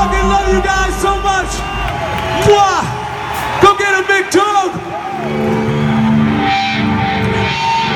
fucking love you guys so much.